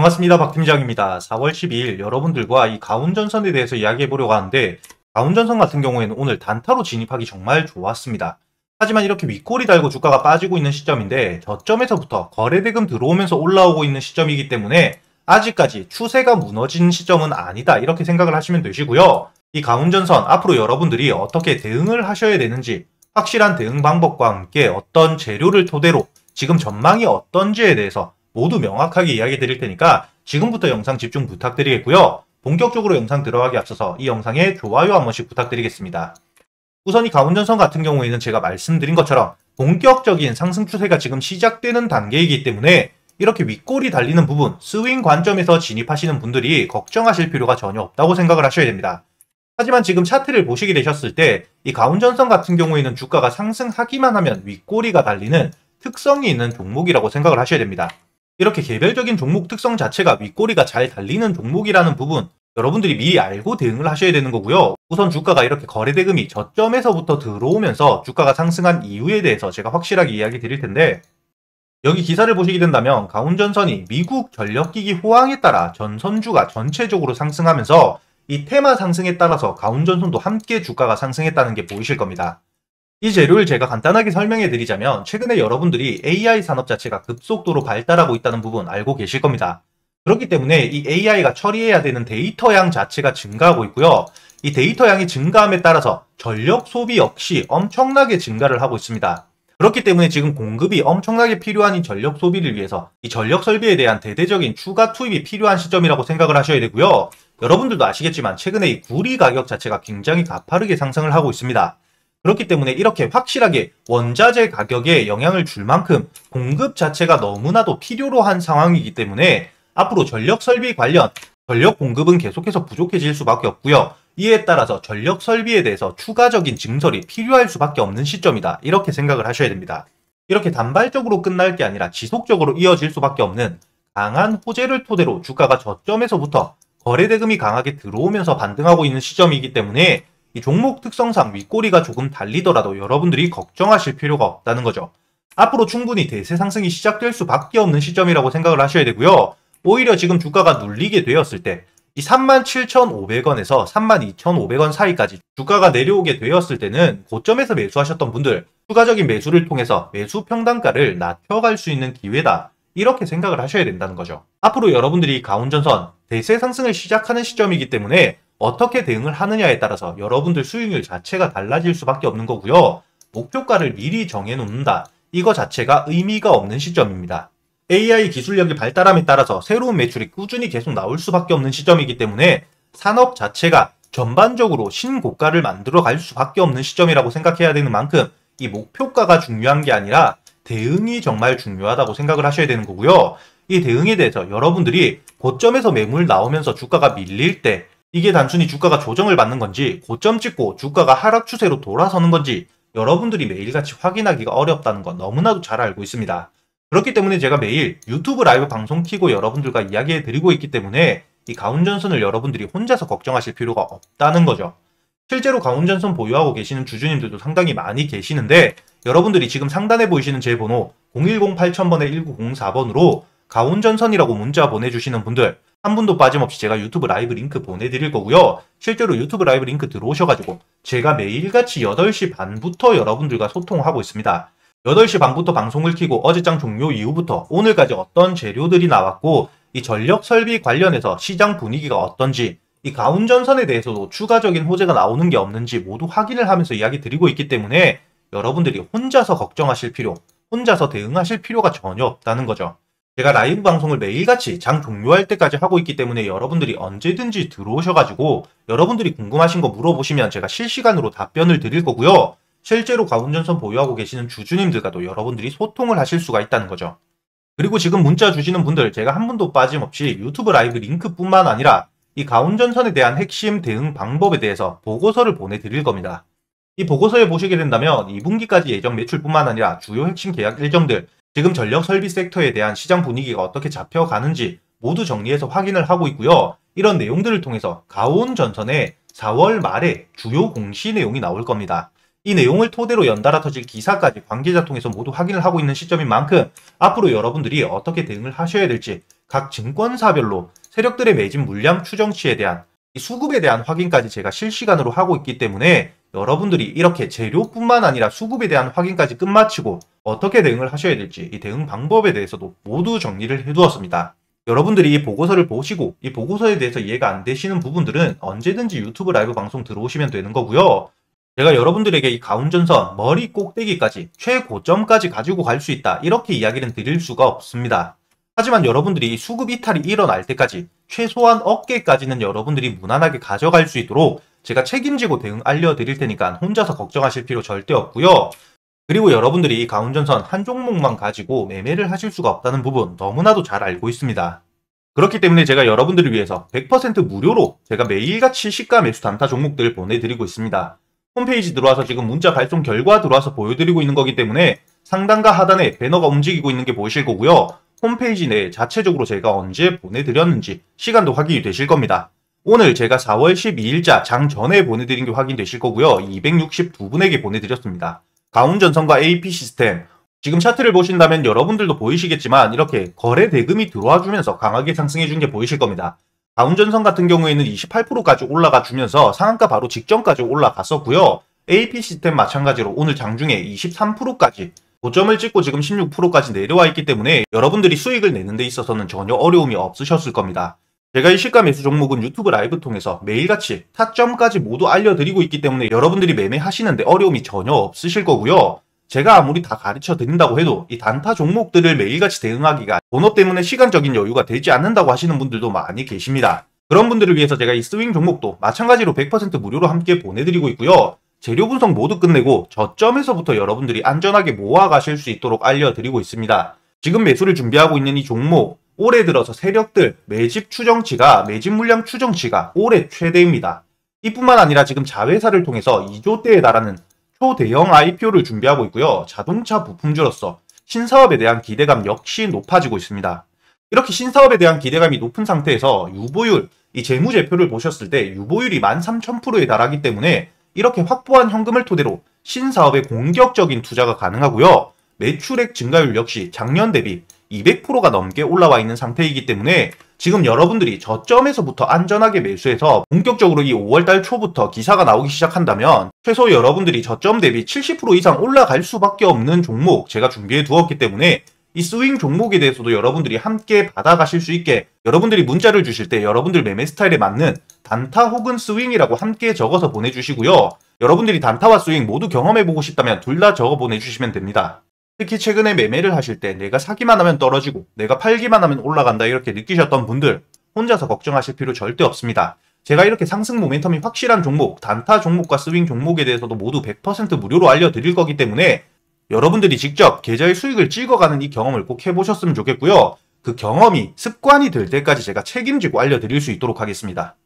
반갑습니다. 박 팀장입니다. 4월 12일 여러분들과 이 가운전선에 대해서 이야기해 보려고 하는데 가운전선 같은 경우에는 오늘 단타로 진입하기 정말 좋았습니다. 하지만 이렇게 윗골이 달고 주가가 빠지고 있는 시점인데 저점에서부터 거래대금 들어오면서 올라오고 있는 시점이기 때문에 아직까지 추세가 무너진 시점은 아니다 이렇게 생각을 하시면 되시고요. 이 가운전선 앞으로 여러분들이 어떻게 대응을 하셔야 되는지 확실한 대응 방법과 함께 어떤 재료를 토대로 지금 전망이 어떤지에 대해서 모두 명확하게 이야기 드릴 테니까 지금부터 영상 집중 부탁드리겠고요. 본격적으로 영상 들어가기 앞서서 이 영상에 좋아요 한 번씩 부탁드리겠습니다. 우선 이 가운전선 같은 경우에는 제가 말씀드린 것처럼 본격적인 상승 추세가 지금 시작되는 단계이기 때문에 이렇게 윗골이 달리는 부분, 스윙 관점에서 진입하시는 분들이 걱정하실 필요가 전혀 없다고 생각을 하셔야 됩니다. 하지만 지금 차트를 보시게 되셨을 때 이 가운전선 같은 경우에는 주가가 상승하기만 하면 윗꼬리가 달리는 특성이 있는 종목이라고 생각을 하셔야 됩니다. 이렇게 개별적인 종목 특성 자체가 윗꼬리가 잘 달리는 종목이라는 부분 여러분들이 미리 알고 대응을 하셔야 되는 거고요. 우선 주가가 이렇게 거래대금이 저점에서부터 들어오면서 주가가 상승한 이유에 대해서 제가 확실하게 이야기 드릴 텐데 여기 기사를 보시게 된다면 가운전선이 미국 전력기기 호황에 따라 전선주가 전체적으로 상승하면서 이 테마 상승에 따라서 가운전선도 함께 주가가 상승했다는 게 보이실 겁니다. 이 재료를 제가 간단하게 설명해 드리자면 최근에 여러분들이 AI 산업 자체가 급속도로 발달하고 있다는 부분 알고 계실 겁니다. 그렇기 때문에 이 AI가 처리해야 되는 데이터 양 자체가 증가하고 있고요. 이 데이터 양이 증가함에 따라서 전력 소비 역시 엄청나게 증가를 하고 있습니다. 그렇기 때문에 지금 공급이 엄청나게 필요한 이 전력 소비를 위해서 이 전력 설비에 대한 대대적인 추가 투입이 필요한 시점이라고 생각을 하셔야 되고요. 여러분들도 아시겠지만 최근에 이 구리 가격 자체가 굉장히 가파르게 상승을 하고 있습니다. 그렇기 때문에 이렇게 확실하게 원자재 가격에 영향을 줄 만큼 공급 자체가 너무나도 필요로 한 상황이기 때문에 앞으로 전력 설비 관련 전력 공급은 계속해서 부족해질 수밖에 없고요. 이에 따라서 전력 설비에 대해서 추가적인 증설이 필요할 수밖에 없는 시점이다. 이렇게 생각을 하셔야 됩니다. 이렇게 단발적으로 끝날 게 아니라 지속적으로 이어질 수밖에 없는 강한 호재를 토대로 주가가 저점에서부터 거래대금이 강하게 들어오면서 반등하고 있는 시점이기 때문에 이 종목 특성상 윗꼬리가 조금 달리더라도 여러분들이 걱정하실 필요가 없다는 거죠. 앞으로 충분히 대세 상승이 시작될 수밖에 없는 시점이라고 생각을 하셔야 되고요. 오히려 지금 주가가 눌리게 되었을 때 이 37,500원에서 32,500원 사이까지 주가가 내려오게 되었을 때는 고점에서 매수하셨던 분들 추가적인 매수를 통해서 매수 평단가를 낮춰갈 수 있는 기회다. 이렇게 생각을 하셔야 된다는 거죠. 앞으로 여러분들이 가운전선 대세 상승을 시작하는 시점이기 때문에 어떻게 대응을 하느냐에 따라서 여러분들 수익률 자체가 달라질 수밖에 없는 거고요. 목표가를 미리 정해놓는다. 이거 자체가 의미가 없는 시점입니다. AI 기술력이 발달함에 따라서 새로운 매출이 꾸준히 계속 나올 수밖에 없는 시점이기 때문에 산업 자체가 전반적으로 신고가를 만들어 갈 수밖에 없는 시점이라고 생각해야 되는 만큼 이 목표가가 중요한 게 아니라 대응이 정말 중요하다고 생각을 하셔야 되는 거고요. 이 대응에 대해서 여러분들이 고점에서 매물 나오면서 주가가 밀릴 때 이게 단순히 주가가 조정을 받는 건지 고점 찍고 주가가 하락 추세로 돌아서는 건지 여러분들이 매일같이 확인하기가 어렵다는 건 너무나도 잘 알고 있습니다. 그렇기 때문에 제가 매일 유튜브 라이브 방송 키고 여러분들과 이야기해 드리고 있기 때문에 이 가온전선을 여러분들이 혼자서 걱정하실 필요가 없다는 거죠. 실제로 가온전선 보유하고 계시는 주주님들도 상당히 많이 계시는데 여러분들이 지금 상단에 보이시는 제 번호 010-8000번에 1904번으로 가온전선이라고 문자 보내주시는 분들 한 분도 빠짐없이 제가 유튜브 라이브 링크 보내드릴 거고요. 실제로 유튜브 라이브 링크 들어오셔가지고 제가 매일같이 8시 반부터 여러분들과 소통하고 있습니다. 8시 반부터 방송을 키고 어제장 종료 이후부터 오늘까지 어떤 재료들이 나왔고 이 전력 설비 관련해서 시장 분위기가 어떤지 이 가운전선에 대해서도 추가적인 호재가 나오는 게 없는지 모두 확인을 하면서 이야기 드리고 있기 때문에 여러분들이 혼자서 걱정하실 필요, 혼자서 대응하실 필요가 전혀 없다는 거죠. 제가 라이브 방송을 매일같이 장 종료할 때까지 하고 있기 때문에 여러분들이 언제든지 들어오셔가지고 여러분들이 궁금하신 거 물어보시면 제가 실시간으로 답변을 드릴 거고요. 실제로 가운전선 보유하고 계시는 주주님들과도 여러분들이 소통을 하실 수가 있다는 거죠. 그리고 지금 문자 주시는 분들 제가 한 분도 빠짐없이 유튜브 라이브 링크뿐만 아니라 이 가운전선에 대한 핵심 대응 방법에 대해서 보고서를 보내드릴 겁니다. 이 보고서에 보시게 된다면 2분기까지 예정 매출뿐만 아니라 주요 핵심 계약 일정들 지금 전력 설비 섹터에 대한 시장 분위기가 어떻게 잡혀가는지 모두 정리해서 확인을 하고 있고요. 이런 내용들을 통해서 가온 전선의 4월 말에 주요 공시 내용이 나올 겁니다. 이 내용을 토대로 연달아 터질 기사까지 관계자 통해서 모두 확인을 하고 있는 시점인 만큼 앞으로 여러분들이 어떻게 대응을 하셔야 될지 각 증권사별로 세력들의 매집 물량 추정치에 대한 이 수급에 대한 확인까지 제가 실시간으로 하고 있기 때문에 여러분들이 이렇게 재료뿐만 아니라 수급에 대한 확인까지 끝마치고 어떻게 대응을 하셔야 될지 이 대응 방법에 대해서도 모두 정리를 해두었습니다. 여러분들이 이 보고서를 보시고 이 보고서에 대해서 이해가 안 되시는 부분들은 언제든지 유튜브 라이브 방송 들어오시면 되는 거고요. 제가 여러분들에게 이 가운전선 머리 꼭대기까지 최고점까지 가지고 갈 수 있다 이렇게 이야기는 드릴 수가 없습니다. 하지만 여러분들이 수급 이탈이 일어날 때까지 최소한 어깨까지는 여러분들이 무난하게 가져갈 수 있도록 제가 책임지고 대응 알려드릴 테니까 혼자서 걱정하실 필요 절대 없고요. 그리고 여러분들이 이 가운전선 한 종목만 가지고 매매를 하실 수가 없다는 부분 너무나도 잘 알고 있습니다. 그렇기 때문에 제가 여러분들을 위해서 100% 무료로 제가 매일같이 시가 매수 단타 종목들을 보내드리고 있습니다. 홈페이지 들어와서 지금 문자 발송 결과 들어와서 보여드리고 있는 거기 때문에 상단과 하단에 배너가 움직이고 있는 게 보이실 거고요. 홈페이지 내에 자체적으로 제가 언제 보내드렸는지 시간도 확인이 되실 겁니다. 오늘 제가 4월 12일자 장 전에 보내드린 게 확인되실 거고요. 262분에게 보내드렸습니다. 가운전선과 AP 시스템 지금 차트를 보신다면 여러분들도 보이시겠지만 이렇게 거래 대금이 들어와 주면서 강하게 상승해 준 게 보이실 겁니다. 가운전선 같은 경우에는 28%까지 올라가 주면서 상한가 바로 직전까지 올라갔었고요. AP 시스템 마찬가지로 오늘 장중에 23%까지 고점을 찍고 지금 16%까지 내려와 있기 때문에 여러분들이 수익을 내는 데 있어서는 전혀 어려움이 없으셨을 겁니다. 제가 이 시가 매수 종목은 유튜브 라이브 통해서 매일같이 타점까지 모두 알려드리고 있기 때문에 여러분들이 매매하시는데 어려움이 전혀 없으실 거고요. 제가 아무리 다 가르쳐 드린다고 해도 이 단타 종목들을 매일같이 대응하기가 번호 때문에 시간적인 여유가 되지 않는다고 하시는 분들도 많이 계십니다. 그런 분들을 위해서 제가 이 스윙 종목도 마찬가지로 100% 무료로 함께 보내드리고 있고요. 재료 분석 모두 끝내고 저점에서부터 여러분들이 안전하게 모아가실 수 있도록 알려드리고 있습니다. 지금 매수를 준비하고 있는 이 종목 올해 들어서 세력들 매집 추정치가 매집 물량 추정치가 올해 최대입니다. 이뿐만 아니라 지금 자회사를 통해서 2조대에 달하는 초대형 IPO를 준비하고 있고요. 자동차 부품주로서 신사업에 대한 기대감 역시 높아지고 있습니다. 이렇게 신사업에 대한 기대감이 높은 상태에서 유보율, 이 재무제표를 보셨을 때 유보율이 13,000%에 달하기 때문에 이렇게 확보한 현금을 토대로 신사업에 공격적인 투자가 가능하고요. 매출액 증가율 역시 작년 대비 200%가 넘게 올라와 있는 상태이기 때문에 지금 여러분들이 저점에서부터 안전하게 매수해서 본격적으로 이 5월달 초부터 기사가 나오기 시작한다면 최소 여러분들이 저점 대비 70% 이상 올라갈 수밖에 없는 종목 제가 준비해 두었기 때문에 이 스윙 종목에 대해서도 여러분들이 함께 받아가실 수 있게 여러분들이 문자를 주실 때 여러분들 매매 스타일에 맞는 단타 혹은 스윙이라고 함께 적어서 보내주시고요. 여러분들이 단타와 스윙 모두 경험해보고 싶다면 둘 다 적어 보내주시면 됩니다. 특히 최근에 매매를 하실 때 내가 사기만 하면 떨어지고 내가 팔기만 하면 올라간다 이렇게 느끼셨던 분들 혼자서 걱정하실 필요 절대 없습니다. 제가 이렇게 상승 모멘텀이 확실한 종목, 단타 종목과 스윙 종목에 대해서도 모두 100% 무료로 알려드릴 거기 때문에 여러분들이 직접 계좌의 수익을 찍어가는 이 경험을 꼭 해보셨으면 좋겠고요. 그 경험이 습관이 될 때까지 제가 책임지고 알려드릴 수 있도록 하겠습니다.